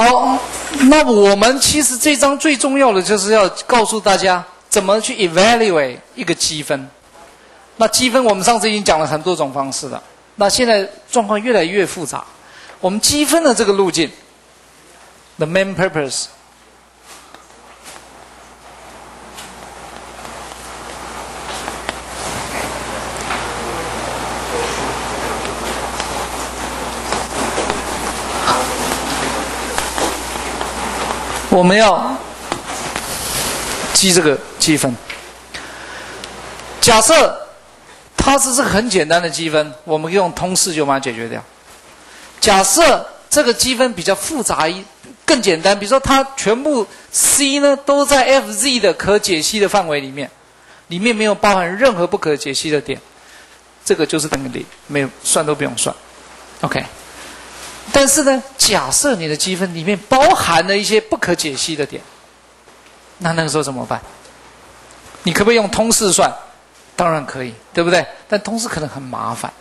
好，那我们其实这张最重要的就是要告诉大家怎么去 evaluate 一个积分。那积分我们上次已经讲了很多种方式了，那现在状况越来越复杂。我们积分的这个路径，the main purpose。我们要积这个积分。假设它只是很简单的积分，我们用通式就把它解决掉。假设这个积分比较复杂一更简单，比如说它全部 c 呢都在 f z 的可解析的范围里面，里面没有包含任何不可解析的点，这个就是等于零，没有算都不用算。OK。但是呢，假设你的积分里面包含了一些不可解析的点，那那个时候怎么办？你可不可以用通式算？当然可以，对不对？但通式可能很麻烦。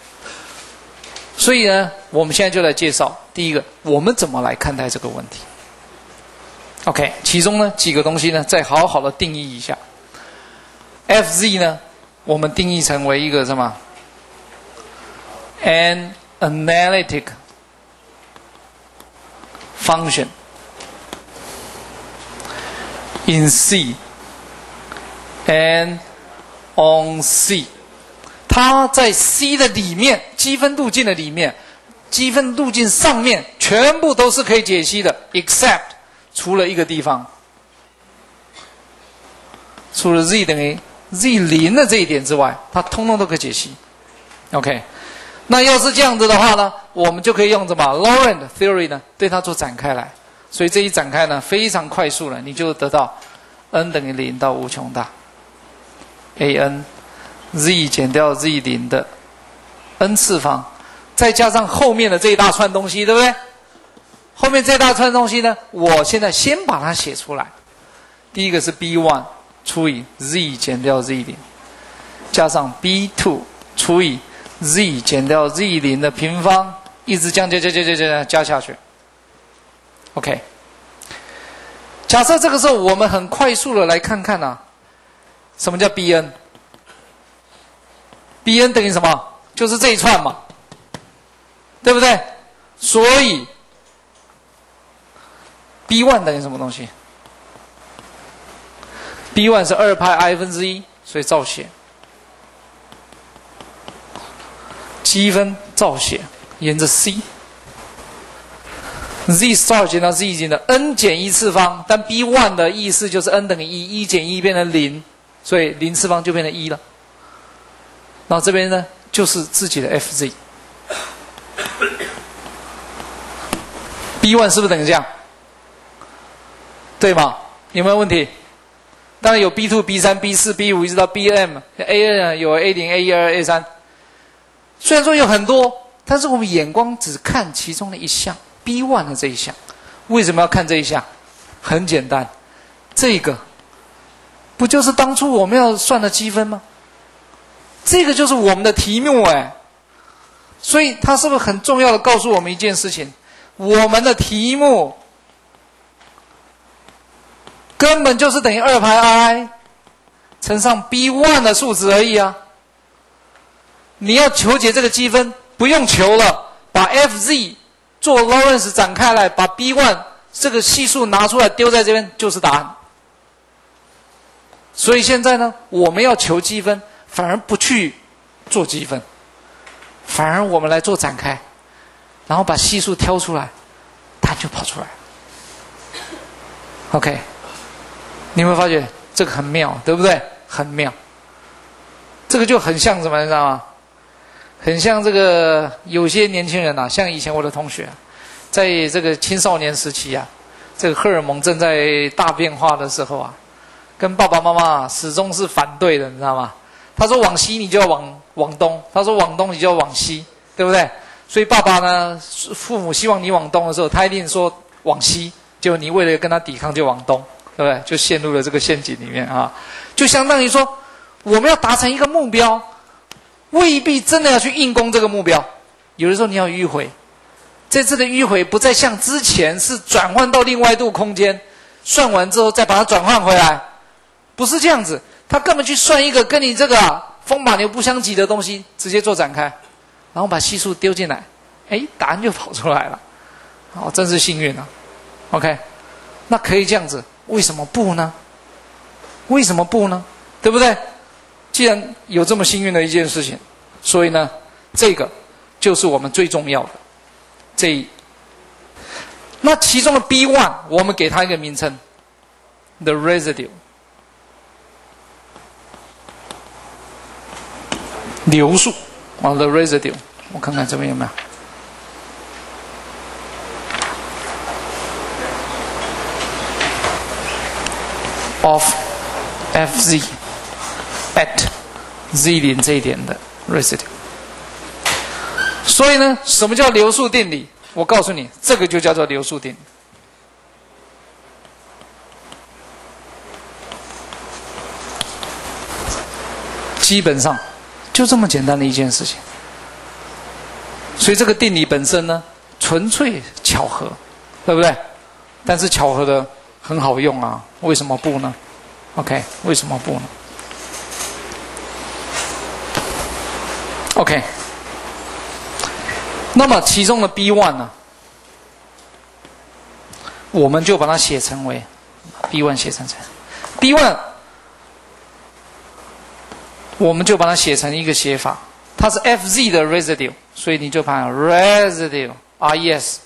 所以呢，我们现在就来介绍第一个，我们怎么来看待这个问题？OK，其中呢几个东西呢，再好好的定义一下。FZ 呢，我们定义成为一个什么？An analytic。Function in C and on C，它在 C 的里面，积分路径的里面，积分路径上面全部都是可以解析的，except 除了一个地方，除了 z 等于 z 零的这一点之外，它通通都可以解析。OK。那要是这样子的话呢，我们就可以用什么 Laurent theory 呢？对它做展开来，所以这一展开呢，非常快速了，你就得到 n 等于零到无穷大，a n z 减掉 z 零的 n 次方，再加上后面的这一大串东西，对不对？后面这大串东西呢，我现在先把它写出来。第一个是 b one 除以 z 减掉 z 零，加上 b two 除以。Z 减掉 z 零的平方，一直降降降降降降加下去。OK。假设这个时候我们很快速的来看看呐，什么叫 Bn？Bn 等于什么？就是这一串嘛，对不对？所以 B one 等于什么东西？B one 是二派 i 分之一，所以照写。积分照写，沿着 c，z star 减到 z 减的 n 减一次方，但 b one 的意思就是 n 等于一，一减一变成零，所以零次方就变成一了。然后这边呢，就是自己的 fz。b one 是不是等于这样？对吗？有没有问题？当然有 b two、b 三、b 四、b 五一直到 bm，a n 有 a 零、a 一、二、a 三。虽然说有很多，但是我们眼光只看其中的一项，B one 的这一项。为什么要看这一项？很简单，这个不就是当初我们要算的积分吗？这个就是我们的题目哎。所以它是不是很重要的告诉我们一件事情？我们的题目根本就是等于二排 i 乘上 B one 的数值而已啊。你要求解这个积分，不用求了，把 Fz 做 Lorentz 展开来，把 B1 这个系数拿出来丢在这边就是答案。所以现在呢，我们要求积分，反而不去做积分，反而我们来做展开，然后把系数挑出来，它就跑出来。OK，你有没有发觉这个很妙，对不对？很妙。这个就很像什么，你知道吗？很像这个有些年轻人呐，像以前我的同学，在这个青少年时期啊，这个荷尔蒙正在大变化的时候啊，跟爸爸妈妈始终是反对的，你知道吗？他说往西你就要往往东，他说往东你就要往西，对不对？所以爸爸呢，父母希望你往东的时候，他一定说往西，就你为了跟他抵抗就往东，对不对？就陷入了这个陷阱里面啊，就相当于说我们要达成一个目标。未必真的要去硬攻这个目标，有的时候你要迂回，这次的迂回不再像之前是转换到另外一度空间，算完之后再把它转换回来，不是这样子。他根本去算一个跟你这个风马牛不相及的东西，直接做展开，然后把系数丢进来，哎，答案就跑出来了。哦，真是幸运啊。OK，那可以这样子，为什么不呢？为什么不呢？对不对？既然有这么幸运的一件事情，所以呢，这个就是我们最重要的。这，那其中的 B one，我们给它一个名称，the residue，流速啊，the residue，我看看这边有没有，of Fz at z 零这一点的 residue。所以呢，什么叫流速定理？我告诉你，这个就叫做流速定理。基本上就这么简单的一件事情。所以这个定理本身呢，纯粹巧合，对不对？但是巧合的很好用啊，为什么不呢？OK，为什么不呢？OK。那么其中的 B one 呢，我们就把它写成为 B one 写成成 B one，我们就把它写成一个写法，它是 Fz 的 residue，所以你就把 residue res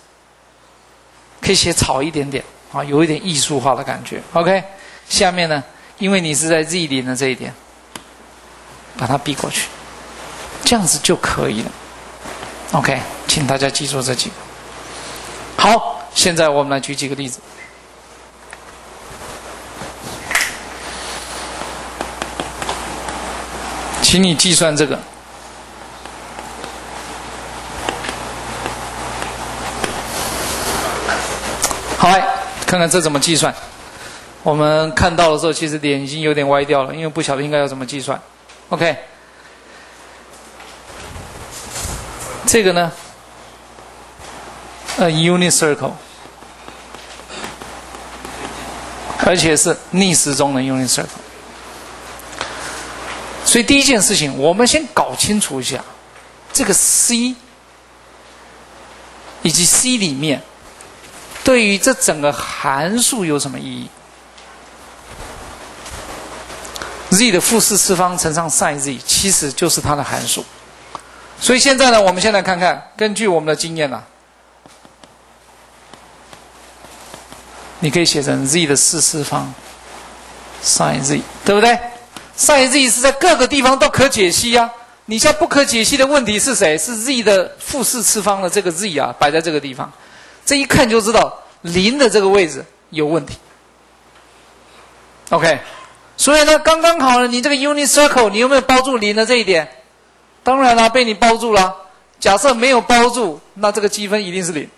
可以写草一点点啊，有一点艺术化的感觉。OK，下面呢，因为你是在 Z 零的这一点，把它避过去，这样子就可以了。OK，请大家记住这几个。好，现在我们来举几个例子，请你计算这个。好，看看这怎么计算。我们看到的时候，其实脸已经有点歪掉了，因为不晓得应该要怎么计算。OK。这个呢，a，unicircle，而且是逆时钟的 unicircle。所以第一件事情，我们先搞清楚一下这个 c 以及 c 里面对于这整个函数有什么意义？z 的负四次方乘上 sin z，其实就是它的函数。所以现在呢，我们先来看看，根据我们的经验呢，你可以写成 z 的四次方 sin z，对不对？sin z 是在各个地方都可解析呀。你现在不可解析的问题是谁？是 z 的负四次方的这个 z 啊，摆在这个地方，这一看就知道零的这个位置有问题。OK，所以呢，刚刚好了，你这个 unit circle，你有没有包住零的这一点？当然啦，被你包住了。假设没有包住，那这个积分一定是零，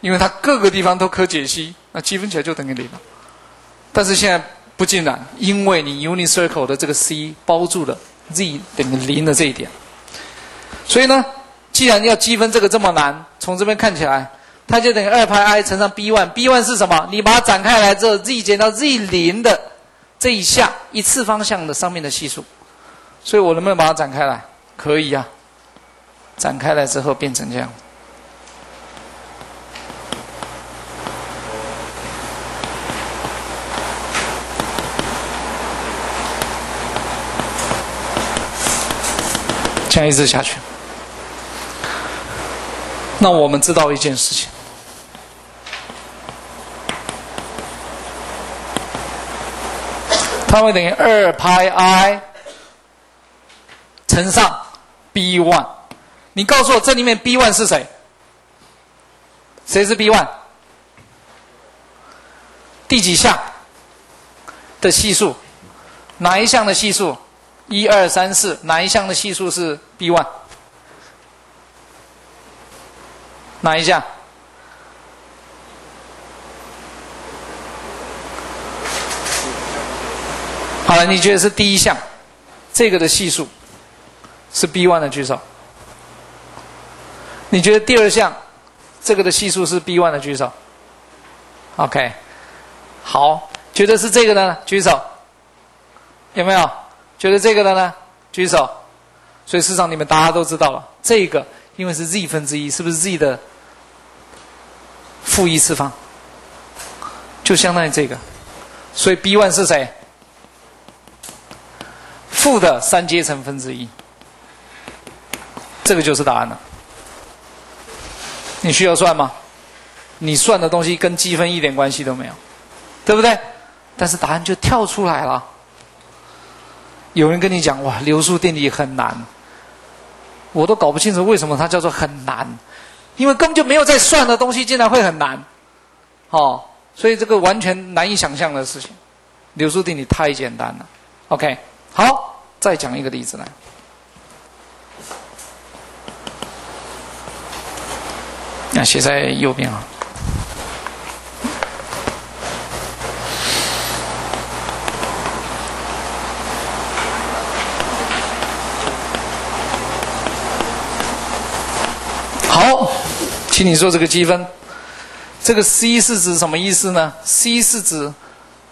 因为它各个地方都可解析，那积分起来就等于零了。但是现在不尽然，因为你 uni circle 的这个 c 包住了 z 等于零的这一点，所以呢，既然要积分这个这么难，从这边看起来，它就等于二派 i 乘上 b one，b one 是什么？你把它展开来之后，z 减到 z 零的这一项一次方向的上面的系数。所以我能不能把它展开来？可以呀，展开来之后变成这样。这样一直下去，那我们知道一件事情，它会等于二派 i。乘上 b one，你告诉我这里面 b one 是谁？谁是 b one？第几项的系数？哪一项的系数？一二三四，哪一项的系数是 b one？哪一项？好了，你觉得是第一项，这个的系数？是 B one 的举手。你觉得第二项这个的系数是 b one 的举手。OK，好，觉得是这个的呢？举手。有没有？觉得这个的呢？举手。所以事实上你们大家都知道了，这个因为是 z 分之一，是不是 z 的负一次方？就相当于这个。所以 b one 是谁？负的三阶乘分之一。这个就是答案了。你需要算吗？你算的东西跟积分一点关系都没有，对不对？但是答案就跳出来了。有人跟你讲哇，流数定理很难，我都搞不清楚为什么它叫做很难，因为根本就没有在算的东西，竟然会很难，哦，所以这个完全难以想象的事情。流数定理太简单了。OK，好，再讲一个例子来。那写在右边啊。好，请你说这个积分，这个 c 是指什么意思呢？c 是指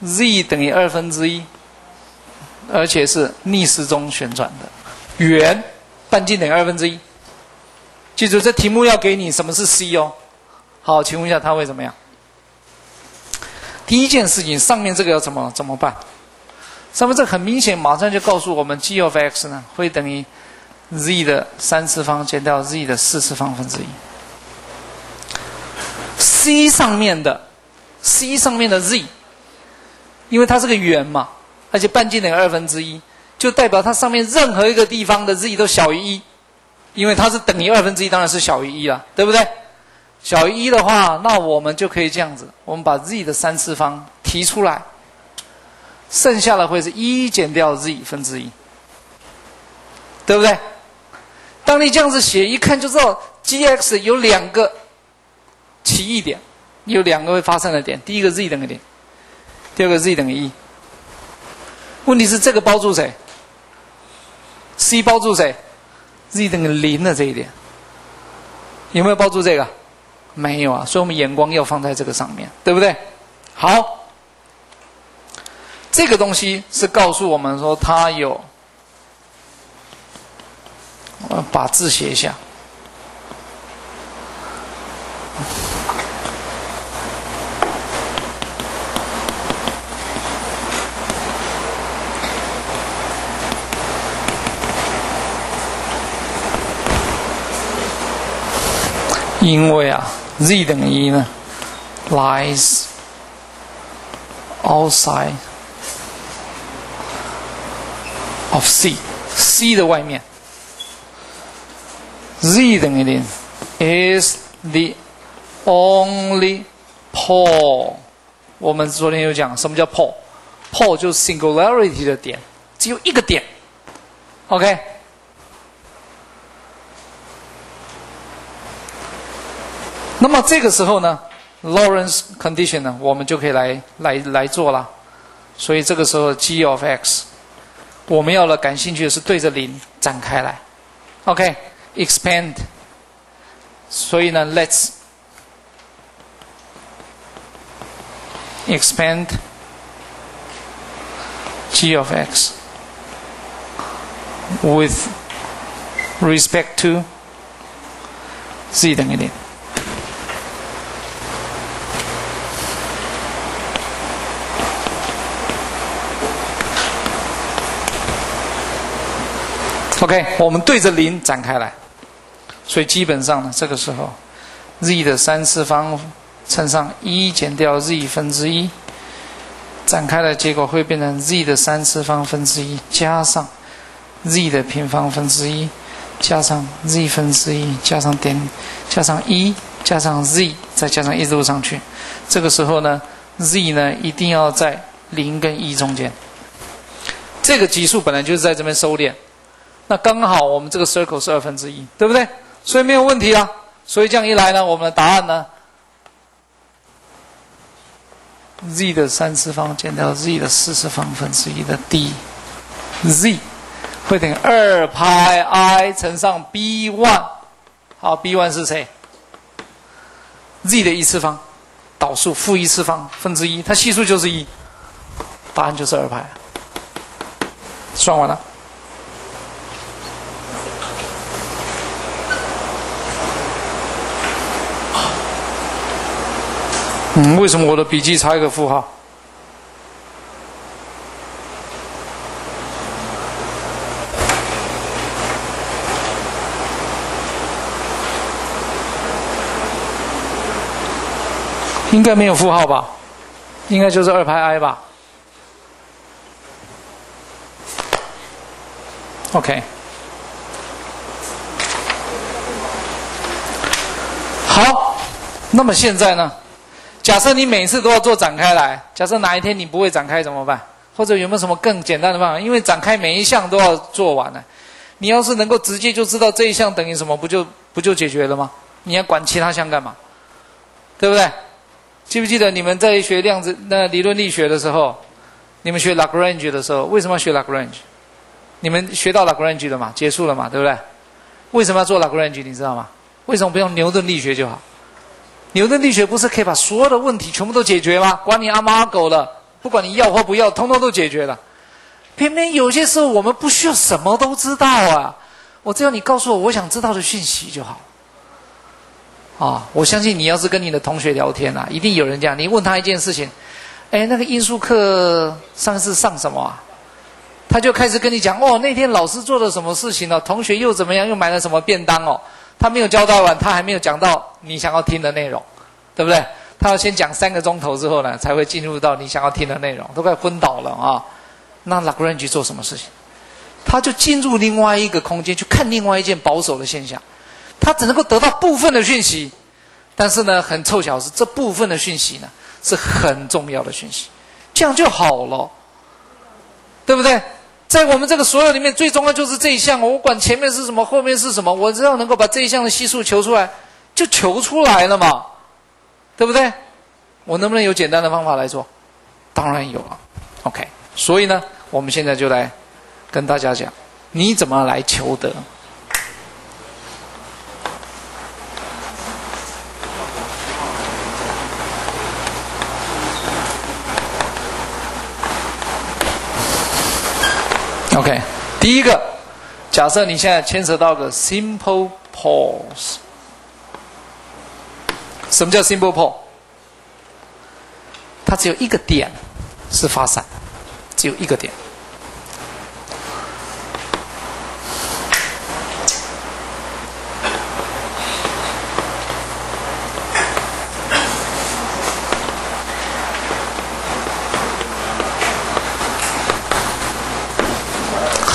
z 等于二分之一，而且是逆时钟旋转的圆，半径等于二分之一。记住，这题目要给你什么是 c 哦。好，请问一下，它会怎么样？第一件事情，上面这个要怎么怎么办？上面这很明显，马上就告诉我们，g of x 呢会等于 z 的三次方减掉 z 的四次方分之一。c 上面的 c 上面的 z，因为它是个圆嘛，而且半径等于二分之一，就代表它上面任何一个地方的 z 都小于一。因为它是等于二分之一，当然是小于一了，对不对？小于一的话，那我们就可以这样子，我们把 z 的三次方提出来，剩下的会是一减掉 z 分之一，对不对？当你这样子写，一看就知道 g(x) 有两个奇异点，有两个会发生的点，第一个 z 等于零，第二个 z 等于一。问题是这个包住谁？c 包住谁？z 等于零的这一点，有没有包住这个？没有啊，所以我们眼光要放在这个上面，对不对？好，这个东西是告诉我们说它有，我把字写一下。因为啊，z 等于一呢，lies outside of c，c 的外面，z 等于零，is the only pole。我们昨天有讲什么叫 pole，pole 就是 singularity 的点，只有一个点，OK。 那么这个时候呢，Lawrence condition 呢，我们就可以来来来做了。所以这个时候 g of x，我们要了感兴趣的是对着零展开来，OK，expand。所以呢，let's expand g of x with respect to z 等于零。 OK，我们对着零展开来，所以基本上呢，这个时候，z 的三次方乘上一减掉 z 分之一，展开的结果会变成 z 的三次方分之一加上 z 的平方分之一加上 z 分之一加上点加上一加上 z 再加上一路上去，这个时候呢，z 呢一定要在零跟一中间，这个级数本来就是在这边收敛。那刚好我们这个 circle 是二分之一，对不对？所以没有问题啊。所以这样一来呢，我们的答案呢，z 的三次方减掉 z 的四次方分之一的 d，z 会等于二派 i 乘上 b one。好，b one 是谁 z 的一次方，导数负一次方分之一，它系数就是一，答案就是二派。算完了。嗯，为什么我的笔记差一个负号？应该没有负号吧？应该就是二派 i 吧？OK。好，那么现在呢？假设你每次都要做展开来，假设哪一天你不会展开怎么办？或者有没有什么更简单的办法？因为展开每一项都要做完了，你要是能够直接就知道这一项等于什么，不就不就解决了吗？你还管其他项干嘛？对不对？记不记得你们在学量子那理论力学的时候，你们学 Lagrange 的时候，为什么要学 Lagrange？你们学到 Lagrange 了嘛？结束了嘛？对不对？为什么要做 Lagrange？你知道吗？为什么不用牛顿力学就好？牛顿力学不是可以把所有的问题全部都解决吗？管你阿猫阿狗了，不管你要或不要，通通都解决了。偏偏有些时候我们不需要什么都知道啊，我只要你告诉我我想知道的讯息就好。啊，我相信你要是跟你的同学聊天啊，一定有人这样。你问他一件事情，哎，那个音数课上次上什么啊？他就开始跟你讲哦，那天老师做了什么事情了？同学又怎么样？又买了什么便当哦？他没有交代完，他还没有讲到你想要听的内容，对不对？他要先讲三个钟头之后呢，才会进入到你想要听的内容，都快昏倒了啊！那 Lagrange 做什么事情？他就进入另外一个空间去看另外一件保守的现象，他只能够得到部分的讯息，但是呢，很凑巧是这部分的讯息呢是很重要的讯息，这样就好了，对不对？在我们这个所有里面，最重要就是这一项。我管前面是什么，后面是什么，我只要能够把这一项的系数求出来，就求出来了嘛，对不对？我能不能有简单的方法来做？当然有了。OK，所以呢，我们现在就来跟大家讲，你怎么来求得。OK，第一个，假设你现在牵扯到个 simple pause，什么叫 simple pause？它只有一个点是发散，只有一个点。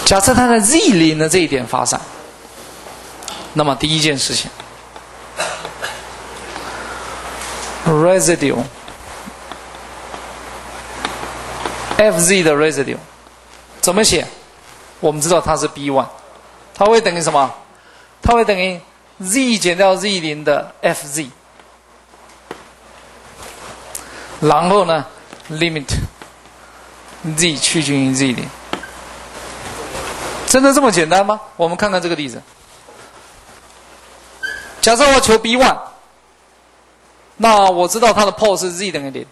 假设它在 z 零的这一点发散，那么第一件事情，residue f z 的 residue 怎么写？我们知道它是 b one，它会等于什么？它会等于 z 减掉 z 零的 f z，然后呢，limit z 趋近于 z 零。真的这么简单吗？我们看看这个例子。假设我求 b one，那我知道它的 pole 是 z 等于零，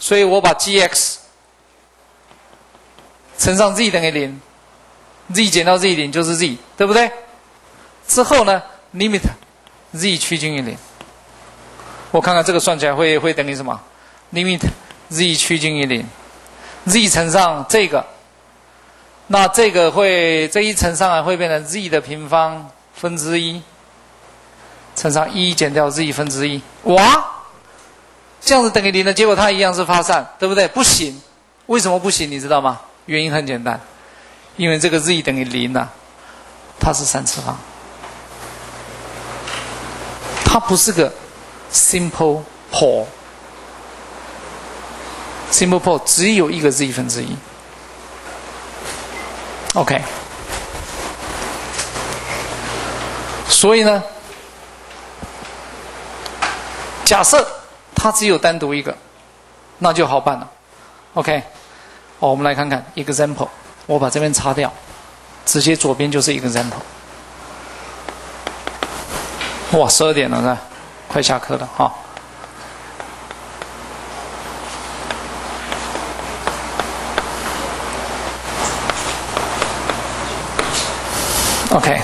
所以我把 g x 乘上 z 等于零，z 减到 z 零就是 z，对不对？之后呢，limit z 趋近于零，我看看这个算起来会会等于什么？limit z 趋近于零，z 乘上这个。那这个会这一乘上来会变成 z 的平方分之一乘上一减掉 z 分之一，哇，这样子等于零的结果，它一样是发散，对不对？不行，为什么不行？你知道吗？原因很简单，因为这个 z 等于零呢，它是三次方，它不是个 simple pole，simple pole 只有一个 z 分之一。OK，所以呢，假设它只有单独一个，那就好办了。OK，好，我们来看看 example，我把这边擦掉，直接左边就是 example。哇，十二点了是吧？快下课了哈。OK，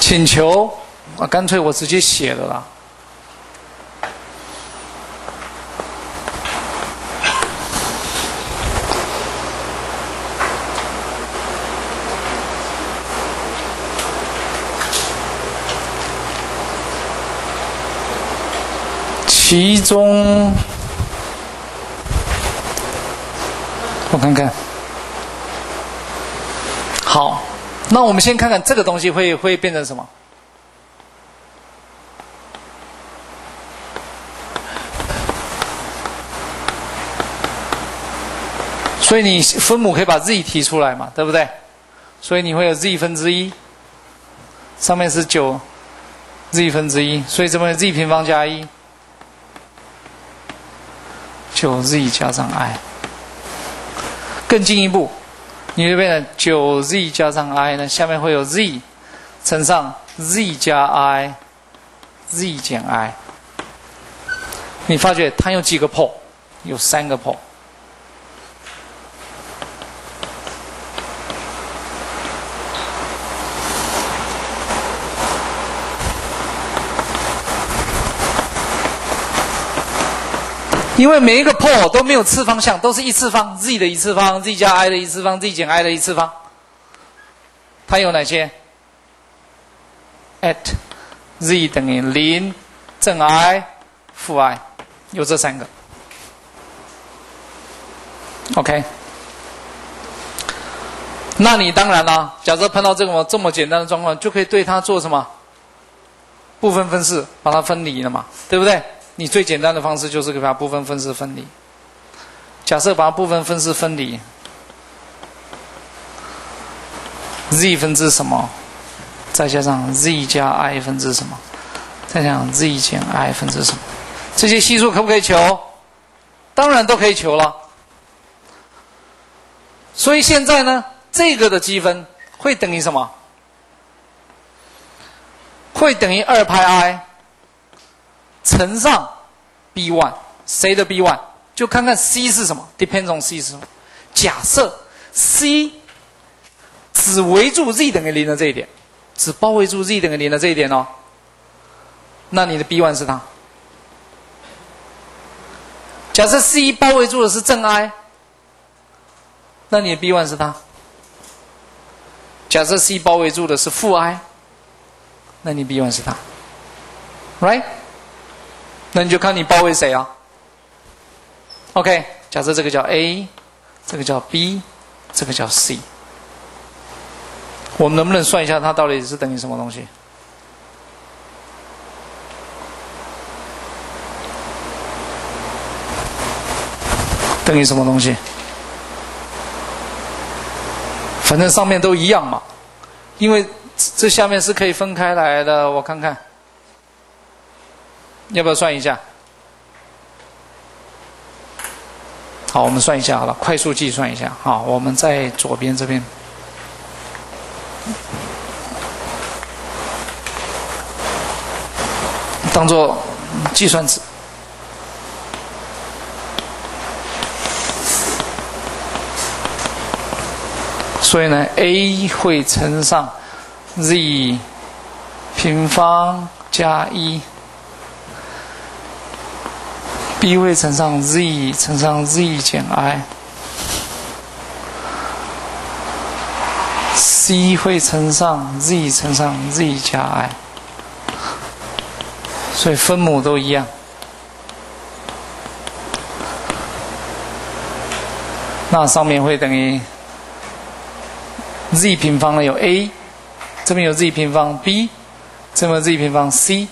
请求啊，干脆我直接写了啦。其中，我看看，好，那我们先看看这个东西会会变成什么。所以你分母可以把 z 提出来嘛，对不对？所以你会有 z 分之一，上面是九 z 分之一，所以这边 z 平方加一。九 z 加上 i，更进一步，你就变成九 z 加上 i 呢？下面会有 z 乘上 z 加 i，z 减 i。你发觉它有几个 pole？有三个 pole。因为每一个 pole 都没有次方向，都是一次方，z 的一次方，z 加 i 的一次方，z 减 i 的一次方。它有哪些？at z 等于零，正 i，负 i，有这三个。OK。那你当然了，假设碰到这种这么简单的状况，就可以对它做什么？部分分式，把它分离了嘛，对不对？你最简单的方式就是给它部分分式分离。假设把部分分式分离，z 分之什么，再加上 z 加 i 分之什么，再加上 z 减 i 分之什么，这些系数可不可以求？当然都可以求了。所以现在呢，这个的积分会等于什么？会等于二派 i。乘上 b one，谁的 b one？就看看 c 是什么，depends on c 是什么。假设 c 只围住 z 等于零的这一点，只包围住 z 等于零的这一点哦，那你的 b one 是它。假设 c 包围住的是正 i，那你的 b one 是它。假设 c 包围住的是负 i，那你 b one 是它，right？那你就看你包围谁啊？OK，假设这个叫 A，这个叫 B，这个叫 C，我们能不能算一下它到底是等于什么东西？等于什么东西？反正上面都一样嘛，因为这下面是可以分开来的，我看看。要不要算一下？好，我们算一下好了，快速计算一下。好，我们在左边这边，当做计算纸。所以呢，a 会乘上 z 平方加一。B 会乘上 z 乘上 z 减 i，c 会乘上 z 乘上 z 加 i，所以分母都一样。那上面会等于 z 平方呢？有 a，这边有 z 平方 b，这边有 z 平方 c。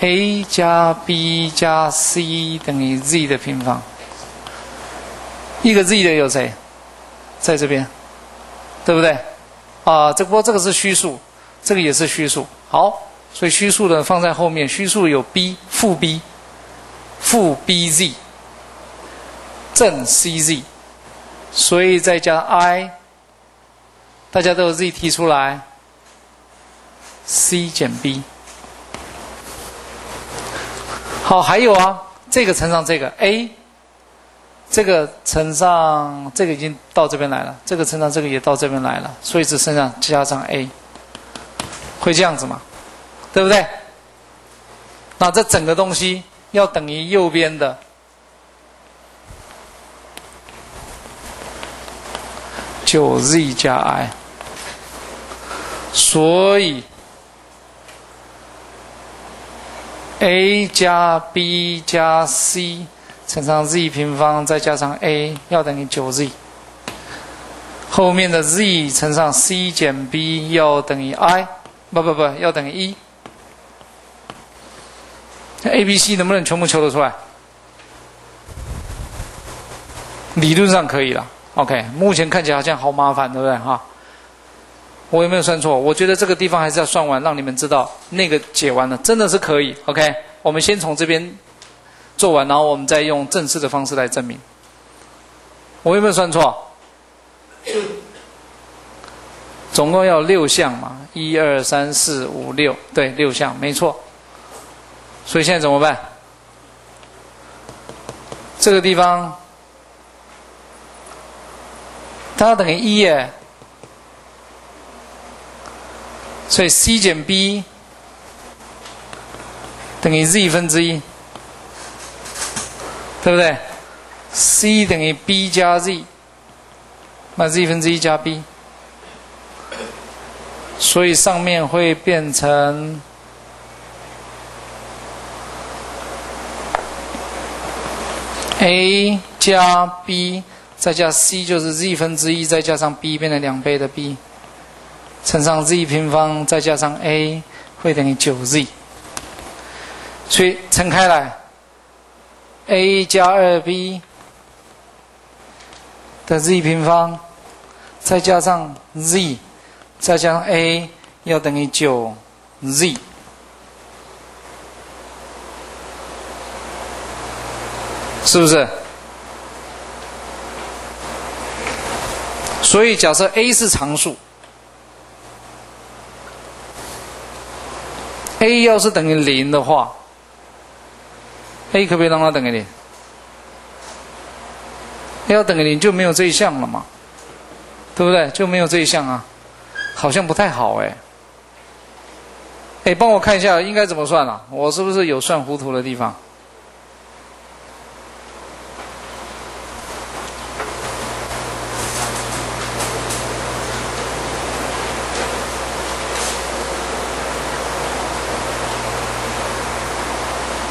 A 加 b 加 c 等于 z 的平方。一个 z 的有谁？在这边，对不对？啊，这不过这个是虚数，这个也是虚数。好，所以虚数的放在后面。虚数有 b 负 b 负 bz 正 cz，所以再加 i，大家都有 z 提出来，c 减 b。好，还有啊，这个乘上这个 a，这个乘上这个已经到这边来了，这个乘上这个也到这边来了，所以只剩下加上 a，会这样子吗？对不对？那这整个东西要等于右边的九 z 加 i，所以。A 加 b 加 c 乘上 z 平方再加上 a 要等于九 z，后面的 z 乘上 c 减 b 要等于 i，不不不要等于一。a、b、c 能不能全部求得出来？理论上可以了。OK，目前看起来好像好麻烦，对不对？哈。我有没有算错？我觉得这个地方还是要算完，让你们知道那个解完了，真的是可以。OK，我们先从这边做完，然后我们再用正式的方式来证明。我有没有算错？总共要六项嘛，一二三四五六，对，六项，没错。所以现在怎么办？这个地方它等于一耶。所以 c 减 b 等于 z 分之一，对不对？c 等于 b 加 z，那 z 分之一加 b，所以上面会变成 a 加 b 再加 c 就是 z 分之一，再加上 b 变成两倍的 b。乘上 z 平方再加上 a 会等于九 z，所以乘开来，a 加二 b 的 z 平方再加上 z 再加上 a 要等于九 z，是不是？所以假设 a 是常数。A 要是等于零的话，a 可不可以让它等于零？要等于零就没有这一项了嘛，对不对？就没有这一项啊，好像不太好哎。哎，帮我看一下应该怎么算啊？我是不是有算糊涂的地方？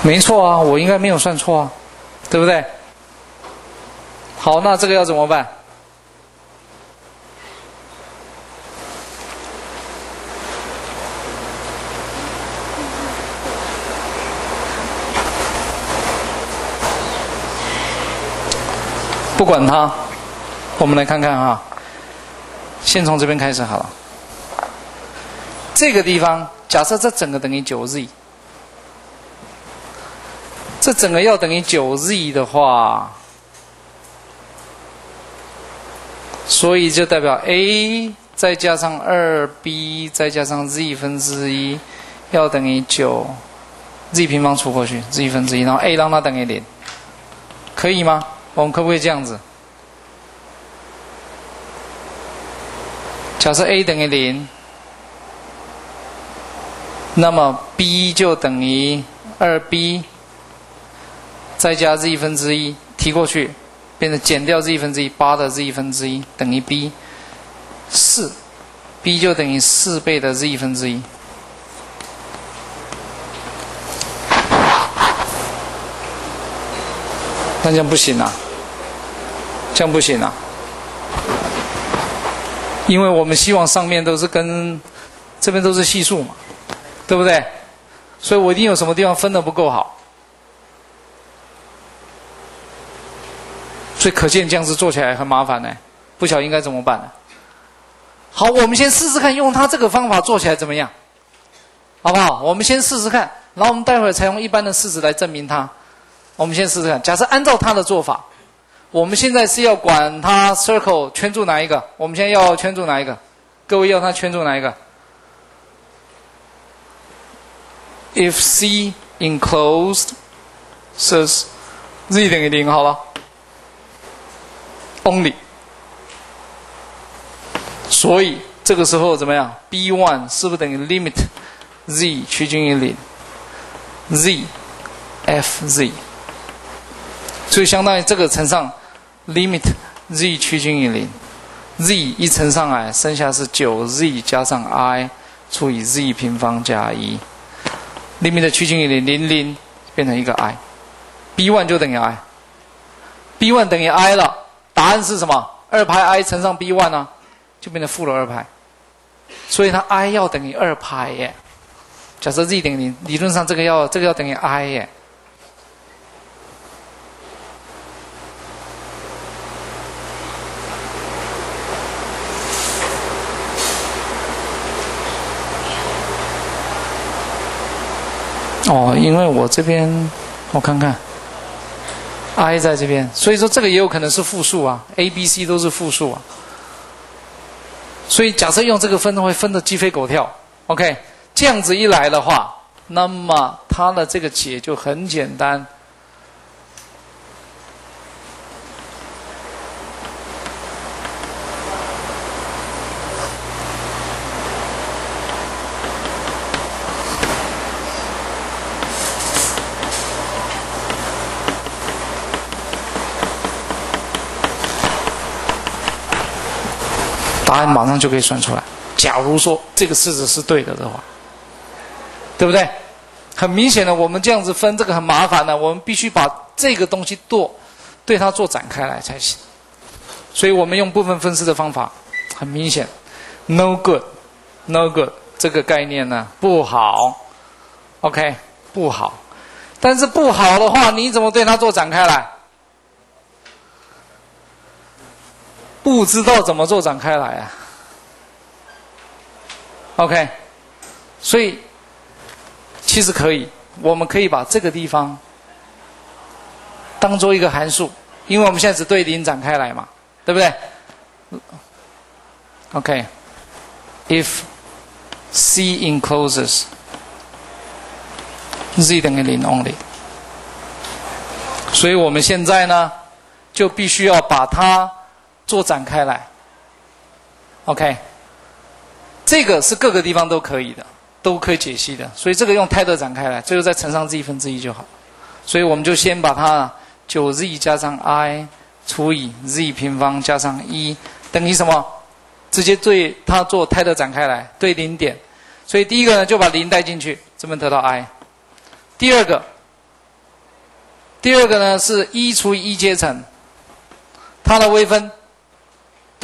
没错啊，我应该没有算错啊，对不对？好，那这个要怎么办？不管它，我们来看看哈。先从这边开始好了。这个地方，假设这整个等于九 z。这整个要等于九 z 的话，所以就代表 a 再加上二 b 再加上 z 分之一要等于九 z 平方除过去 z 分之一，然后 a 让它等于零，可以吗？我们可不可以这样子？假设 a 等于零，那么 b 就等于二 b。再加 z 分之一，提过去，变成减掉 z 分之一，八的 z 分之一等于 b，四，b 就等于四倍的 z 分之一。那这样不行啊，这样不行啊，因为我们希望上面都是跟这边都是系数嘛，对不对？所以我一定有什么地方分的不够好。所以可见这样子做起来很麻烦呢，不晓得应该怎么办呢？好，我们先试试看，用他这个方法做起来怎么样？好不好？我们先试试看，然后我们待会儿采用一般的式子来证明它。我们先试试看，假设按照他的做法，我们现在是要管它 circle 圈住哪一个？我们现在要圈住哪一个？各位要他圈住哪一个？If C enclosed says z 等于零好了，only。所以这个时候怎么样？b one 是不是等于 limit z 趋近于零？z f z，所以相当于这个乘上 limit z 趋近于零，z 一乘上来，剩下是九 z 加上 i 除以 z 平方加一，limit 趋近于零零零变成一个 i，b one 就等于 i，b one 等于 i 了，答案是什么？二派 i 乘上 b one 呢？就变成负的二派，所以它 i 要等于二派耶。假设 z 等于零，理论上这个要这个要等于 i 耶。哦，因为我这边我看看，i 在这边，所以说这个也有可能是负数啊，a、b、c 都是负数啊。所以，假设用这个分，会分的鸡飞狗跳。OK，这样子一来的话，那么它的这个解就很简单。答案马上就可以算出来。假如说这个式子是对的的话，对不对？很明显的，我们这样子分这个很麻烦的，我们必须把这个东西做对它做展开来才行。所以我们用部分分式的方法，很明显，no good，no good，这个概念呢不好，OK，不好。但是不好的话，你怎么对它做展开来？不知道怎么做展开来啊？OK，所以其实可以，我们可以把这个地方当做一个函数，因为我们现在只对零展开来嘛，对不对？OK，if C encloses Z 等于零 only，所以我们现在呢就必须要把它。做展开来，OK，这个是各个地方都可以的，都可以解析的，所以这个用泰勒展开来，最后再乘上 z 分之一就好。所以我们就先把它九 z 加上 i 除以 z 平方加上一等于什么？直接对它做泰勒展开来，对零点。所以第一个呢，就把零带进去，这边得到 i。第二个，第二个呢是一除以一阶乘，它的微分。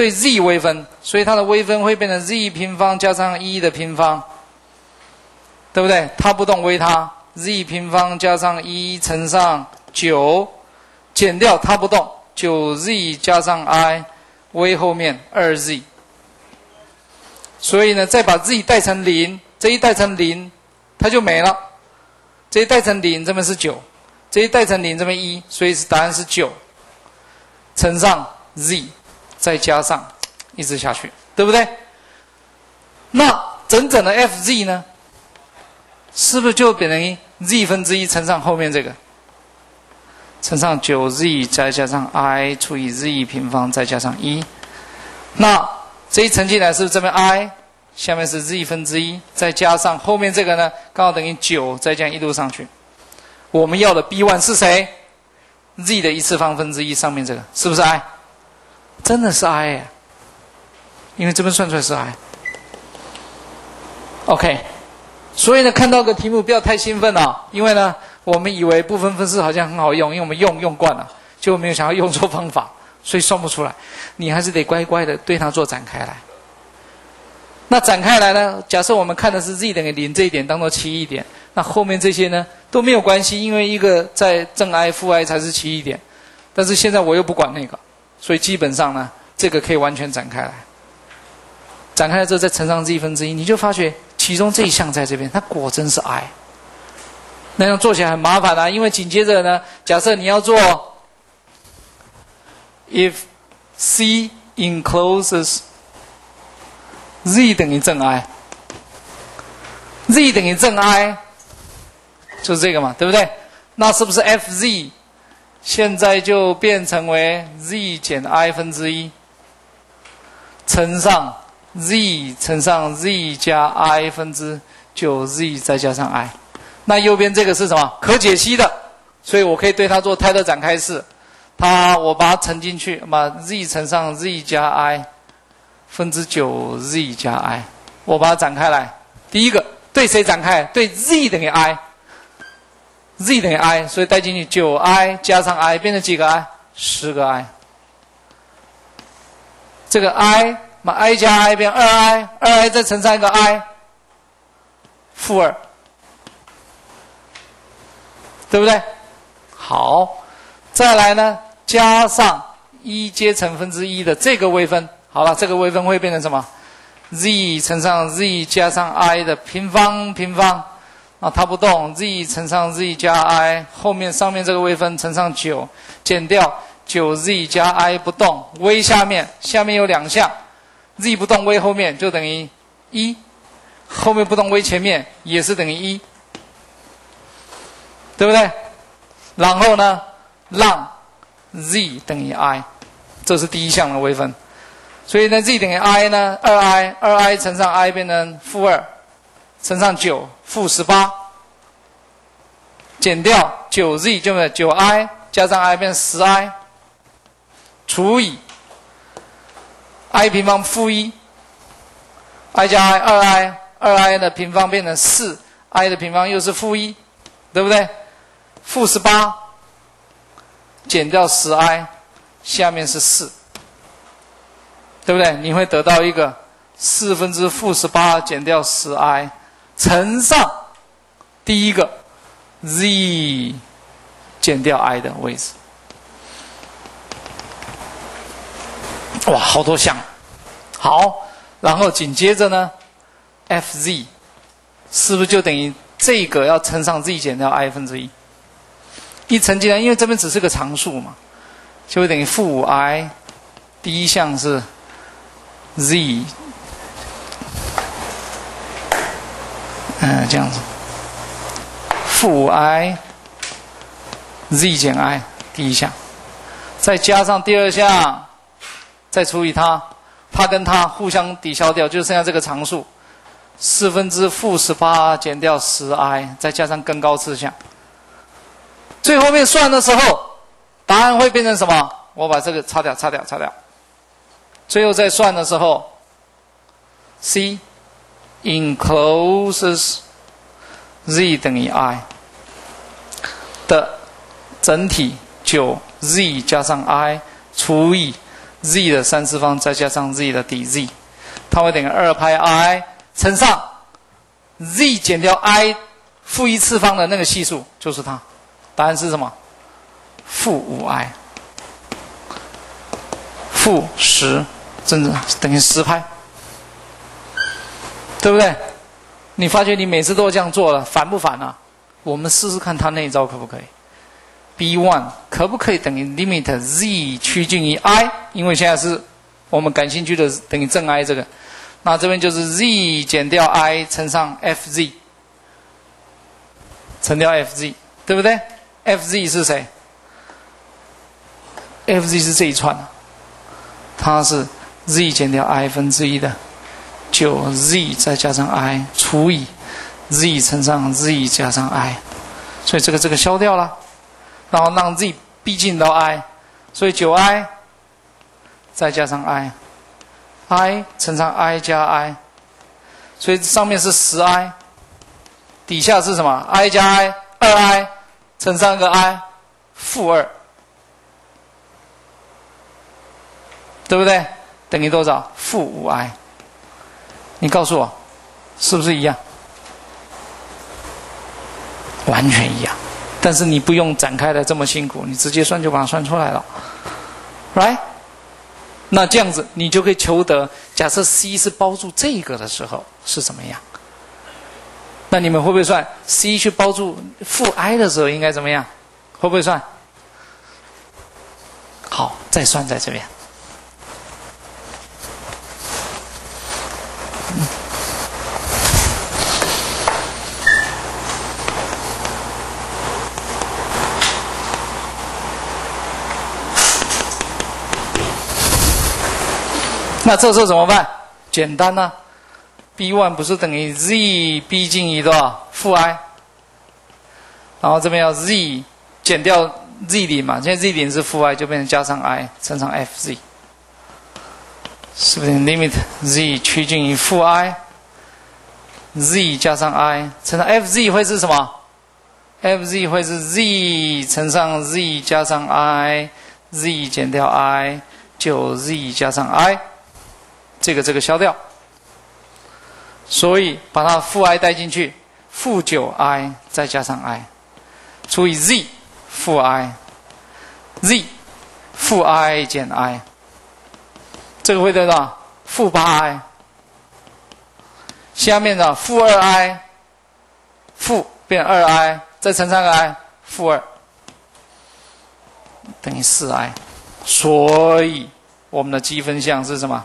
对 z 微分，所以它的微分会变成 z 平方加上一的平方，对不对？它不动微它，z 平方加上一乘上九，减掉它不动，九 z 加上 i，微后面二 z，所以呢，再把 z 代成零，这一代成零，它就没了。这一代成零，这边是九，这一代成零，这边一，所以是答案是九乘上 z。再加上一直下去，对不对？那整整的 f z 呢？是不是就等于 z 分之一乘上后面这个，乘上九 z 再加上 i 除以 z 平方再加上一？那这一乘进来是不是这边 i？下面是 z 分之一，再加上后面这个呢？刚好等于九，再加一路上去。我们要的 b one 是谁？z 的一次方分之一上面这个是不是 i？真的是 i，因为这边算出来是 i。OK，所以呢，看到个题目不要太兴奋啊，因为呢，我们以为部分分式好像很好用，因为我们用用惯了，就没有想要用错方法，所以算不出来。你还是得乖乖的对它做展开来。那展开来呢？假设我们看的是 z 等于零这一点当做奇异点，那后面这些呢都没有关系，因为一个在正 i 负 i 才是奇异点。但是现在我又不管那个。所以基本上呢，这个可以完全展开来。展开了之后再乘上 z 分之一，你就发觉其中这一项在这边，它果真是 i。那样做起来很麻烦啊，因为紧接着呢，假设你要做 if c encloses z 等于正 i，z 等于正 i，就是这个嘛，对不对？那是不是 f z 现在就变成为 z 减 i 分之一乘上 z 乘上 z 加 i 分之九 z 再加上 i？那右边这个是什么？可解析的，所以我可以对它做泰勒展开式。它我把它乘进去，把 z 乘上 z 加 i 分之九 z 加 i，我把它展开来。第一个对谁展开？对 z 等于 i z 等于 i，所以带进去九 i 加上 i 变成几个 i？十个 i。这个 i 把 i 加 i 变二 i，二 i 再乘上一个 i，负二，对不对？好，再来呢？加上一阶乘分之一的这个微分，好了，这个微分会变成什么？z 乘上 z 加上 i 的平方平方，啊，它不动，z 乘上 z 加 i，后面上面这个微分乘上九，减掉九 z 加 i 不动，v 下面下面有两项，z 不动，v 后面就等于一，后面不动，v 前面也是等于一，对不对？然后呢，让。z 等于 i，这是第一项的微分，所以呢，z 等于 i 呢，二 i，二 i 乘上 i 变成负二，乘上九，负十八，减掉九 z 就是九 i 加上 i 变十 i，除以 i 平方负一，i 加 i 二 i，二 i 的平方变成四，i 的平方又是负一，对不对？负十八。减掉十 i，下面是四，对不对？你会得到一个四分之负十八减掉十 i，乘上第一个 z 减掉 i 的位置。哇，好多项，好，然后紧接着呢，fz 是不是就等于这个要乘上 z 减掉 i 分之一？一乘进来，因为这边只是个常数嘛，就会等于负五 i。第一项是 z，嗯，这样子，负五 i，z 减 i，第一项，再加上第二项，再除以它，它跟它互相抵消掉，就剩下这个常数，四分之负十八减掉十 i，再加上更高次项。最后面算的时候，答案会变成什么？我把这个擦掉，擦掉，擦掉。最后再算的时候，c encloses z 等于 i 的整体就 z 加上 i 除以 z 的三次方再加上 z 的 dz，它会等于二派 i 乘上 z 减掉 i 负一次方的那个系数，就是它。答案是什么？负五 i，负十，真的等于十派，对不对？你发觉你每次都这样做了，烦不烦啊？我们试试看他那一招可不可以？b one 可不可以等于 limit z 趋近于 i？因为现在是我们感兴趣的等于正 i 这个，那这边就是 z 减掉 i 乘上 fz，乘掉 fz，对不对？Fz 是谁？Fz 是这一串，它是 z 减掉 i 分之一的九 z 再加上 i 除以 z 乘上 z 加上 i，所以这个这个消掉了，然后让 z 逼近到 i，所以九 i 再加上 i，i 乘上 i 加 i，所以上面是十 i，底下是什么？i 加 i 二 i。乘上个 i，负二，对不对？等于多少？负五 i。你告诉我，是不是一样？完全一样。但是你不用展开的这么辛苦，你直接算就把它算出来了，right？那这样子你就可以求得，假设 c 是包住这个的时候是怎么样？那你们会不会算 c 去包住负 i 的时候应该怎么样？会不会算？好，再算在这边。那这时候怎么办？简单呐，b one 不是等于 z b 进一多少负 i，然后这边要 z 减掉 z 零嘛，现在 z 零是负 i，就变成加上 i 乘上 f z，是不是 limit z 趋近于负 i，z 加上 i 乘上 f z 会是什么？f z 会是 z 乘上 z 加上 i，z 减掉 i 就 z 加上 i。这个这个消掉，所以把它负 i 带进去，负九 i 再加上 i，除以 z 负 i，z 负 i 减 i，这个会得到负八 i，下面的负二 i，负变二 i，再乘上个 i，负二。等于四 i，所以我们的积分项是什么？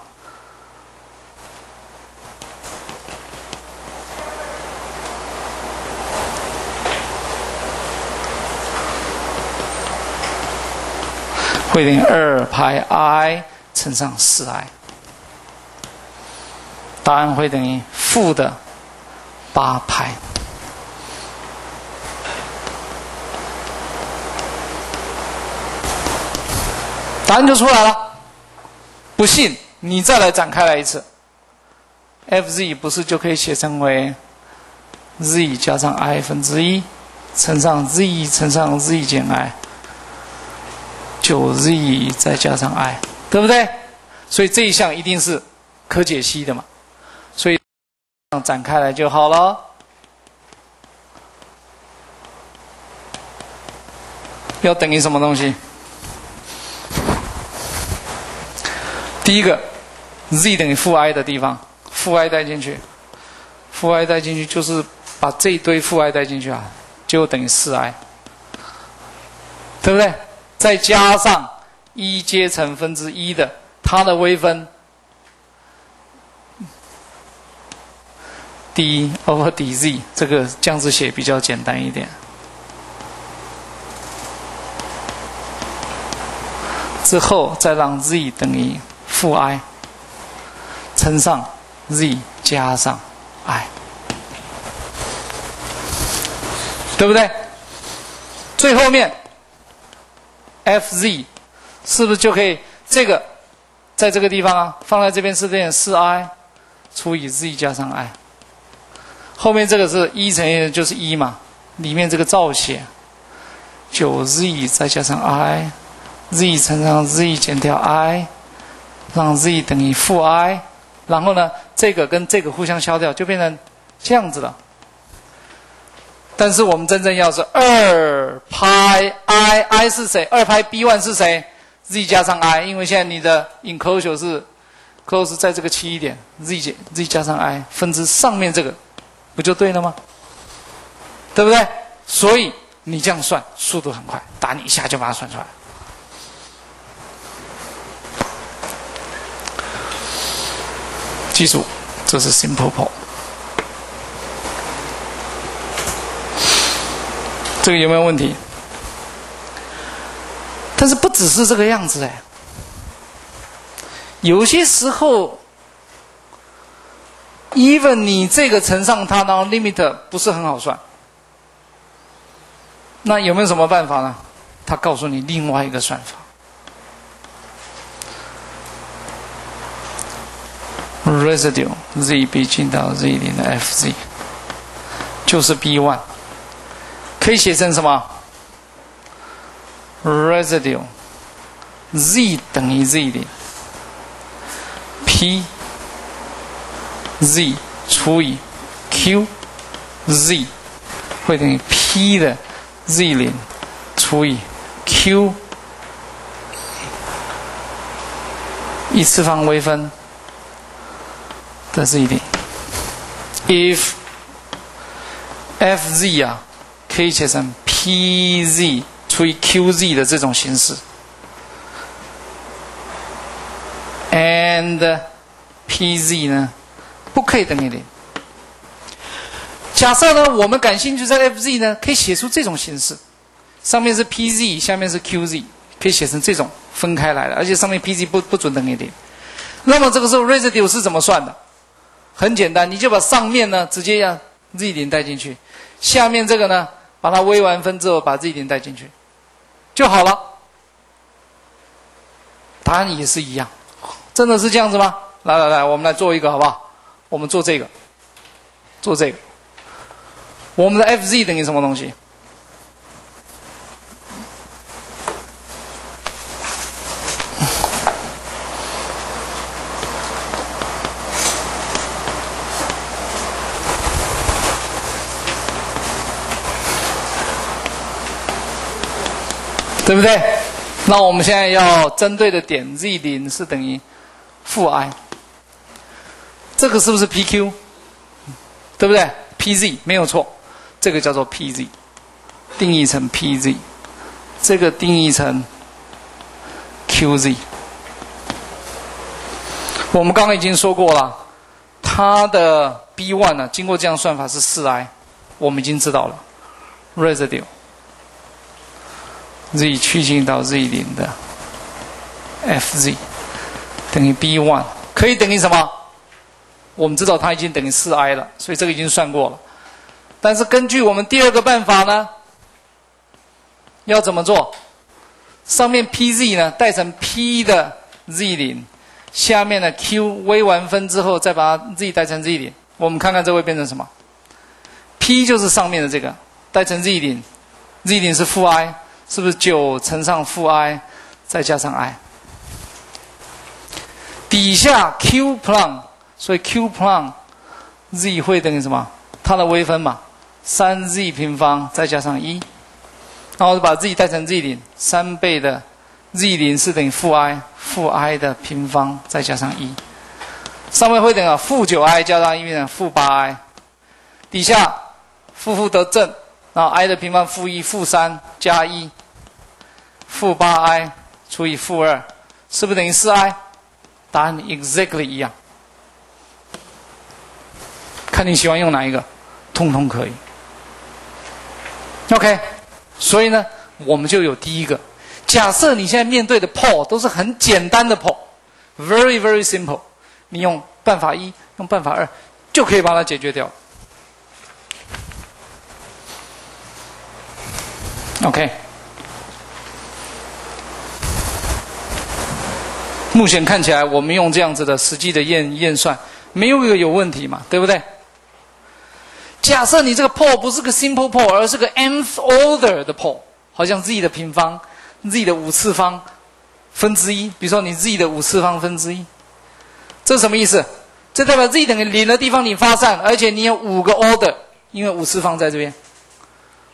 会等于二派 i 乘上四 i，答案会等于负的八派。答案就出来了。不信，你再来展开来一次。f z 不是就可以写成为 z 加上 i 分之一乘上 z 乘上 z 减 i。九 z 再加上 i，对不对？所以这一项一定是可解析的嘛？所以展开来就好了。要等于什么东西？第一个，z 等于负 i 的地方，负 i 带进去，负 i 带进去就是把这一堆负 i 带进去啊，就等于四 i，对不对？再加上一阶乘分之一的它的微分，d over dz，这个这样子写比较简单一点。之后再让 z 等于负 i 乘上 z 加上 i，对不对？最后面。F z 是不是就可以这个在这个地方啊？放在这边是等于四 i 除以 z 加上 i。后面这个是一乘以就是一嘛，里面这个照写九 z 再加上 i，z 乘上 z 减掉 i，让 z 等于负 i，然后呢，这个跟这个互相消掉，就变成这样子了。但是我们真正要是二派 i，i 是谁？二派 b one 是谁？z 加上 i，因为现在你的 enclosure 是 close 在这个七一点，z 减 z 加上 i 分之上面这个，不就对了吗？对不对？所以你这样算速度很快，打你一下就把它算出来。记住，这是 simple p o 这个有没有问题？但是不只是这个样子哎，有些时候，even 你这个乘上它，然后 limit 不是很好算，那有没有什么办法呢？他告诉你另外一个算法：residue z b 进到 z 零的 f z 就是 b one。可以写成什么？residue z 等于 z 零 p z 除以 q z 会等于 p 的 z 零除以 q 一次方微分的 z 零。if f z 啊。可以写成 Pz 除以 Qz 的这种形式，and Pz 呢不可以等于零。假设呢，我们感兴趣在 Fz 呢，可以写出这种形式，上面是 Pz，下面是 Qz，可以写成这种分开来的，而且上面 Pz 不不准等于零。那么这个时候 residue 是怎么算的？很简单，你就把上面呢直接让 z 零带进去，下面这个呢把它微完分之后把这一点带进去，就好了。答案也是一样，真的是这样子吗？来来来，我们来做一个好不好？我们做这个，做这个，我们的 FZ 等于什么东西？对不对？那我们现在要针对的点 z 零是等于负 i，这个是不是 PQ？对不对？PZ 没有错，这个叫做 PZ，定义成 PZ，这个定义成 QZ。我们刚刚已经说过了，它的 B one 呢，经过这样算法是四 i，我们已经知道了 residue。Z 趋近到 z 零的 Fz 等于 B one 可以等于什么？我们知道它已经等于四 i 了，所以这个已经算过了。但是根据我们第二个办法呢，要怎么做？上面 Pz 呢带成 P 的 z 零，下面的 Q 微完分之后再把 z 带成 z 零，我们看看这会变成什么？P 就是上面的这个带成 z 零，z 零是负 i。是不是九乘上负 i，再加上 i，底下 q plus，所以 q plus z 会等于什么？它的微分嘛，三 z 平方再加上一，然后把 z 代成 z 零，三倍的 z 零是等于负 i，负 i 的平方再加上一，上面会等于负九 i 加上一变成负八 i，底下负负得正。那 i 的平方负一负三加一，负八 i 除以负二，是不是等于四 i？答案 exactly 一样。看你喜欢用哪一个，通通可以。OK，所以呢，我们就有第一个。假设你现在面对的 pol 都是很简单的 pol，very very simple，你用办法一，用办法二，就可以把它解决掉。OK，目前看起来，我们用这样子的实际的验验算，没有一个有问题嘛，对不对？假设你这个 pole 不是个 simple pole，而是个 nth order 的 pole，好像 z 的平方，z 的五次方分之一，比如说你 z 的五次方分之一，这什么意思？这代表 z 等于零的地方你发散，而且你有五个 order，因为五次方在这边。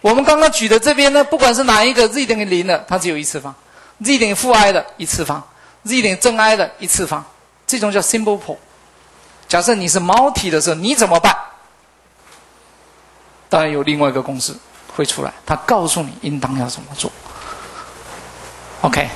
我们刚刚举的这边呢，不管是哪一个 z 等于零的，它只有一次方；z 等于负 i 的一次方；z 等于正 i 的一次方，这种叫 simple pole。假设你是 multi 的时候，你怎么办？当然有另外一个公式会出来，它告诉你应当要怎么做。OK。